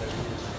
together.